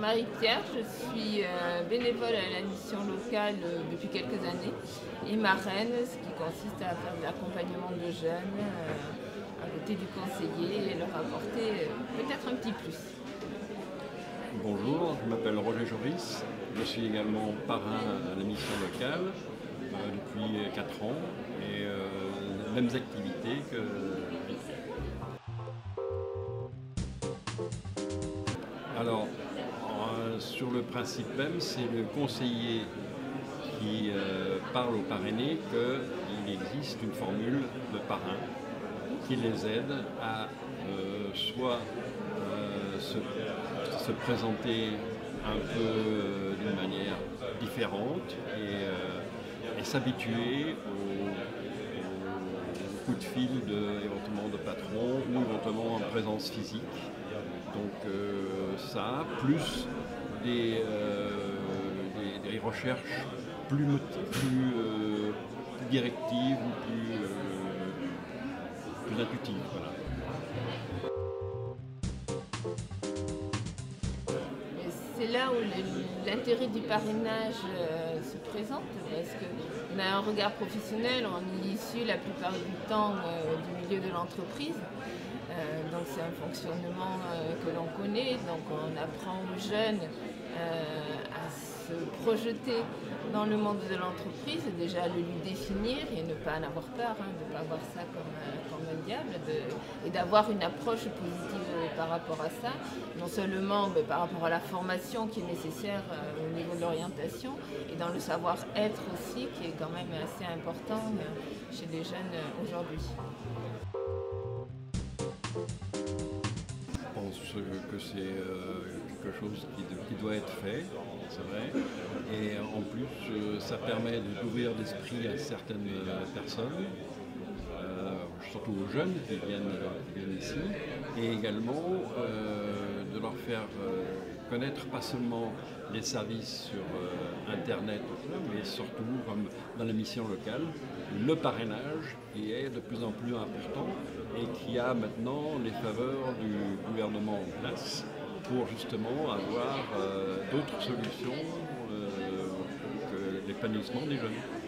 Marie-Pierre, je suis euh, bénévole à la mission locale euh, depuis quelques années. Et marraine, ce qui consiste à faire de l'accompagnement de jeunes euh, à côté du conseiller et leur apporter peut-être un petit plus. Bonjour, je m'appelle Roger Joris, je suis également parrain à la mission locale depuis 4 ans. Et les mêmes activités que Alors, sur le principe même, c'est le conseiller qui euh, parle aux parrainés qu'il existe une formule de parrain qui les aide à euh, soit euh, se, présenter un peu d'une manière différente et, s'habituer aux, coups de fil de, éventuellement de patron ou éventuellement en présence physique. Donc ça, plus euh, des, recherches plus, plus, euh, directives ou plus, euh, plus intuitives. C'est là où l'intérêt du parrainage se présente, parce qu'on a un regard professionnel, on est issu la plupart du temps du milieu de l'entreprise. donc c'est un fonctionnement que l'on connaît, donc on apprend aux jeunes euh, à se projeter dans le monde de l'entreprise, déjà le lui définir et ne pas en avoir peur, hein, ne pas voir ça comme, comme un diable, et d'avoir une approche positive par rapport à ça, non seulement mais par rapport à la formation qui est nécessaire euh, au niveau de l'orientation, et dans le savoir-être aussi, qui est quand même assez important euh, chez les jeunes aujourd'hui. Je pense que c'est quelque chose qui, doit être fait, c'est vrai. Et en plus, euh, ça permet d'ouvrir l'esprit à certaines euh, personnes, euh, surtout aux jeunes qui viennent, ici, et également de leur faire connaître pas seulement les services sur Internet, mais surtout, comme dans la mission locale, le parrainage qui est de plus en plus important et qui a maintenant les faveurs du gouvernement en place pour justement avoir euh, d'autres solutions euh, que l'épanouissement des jeunes.